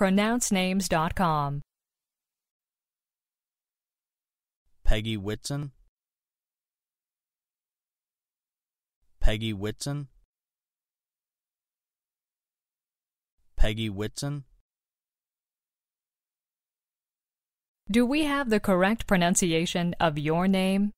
pronouncenames.com. Peggy Whitson. Peggy Whitson. Peggy Whitson. Do we have the correct pronunciation of your name?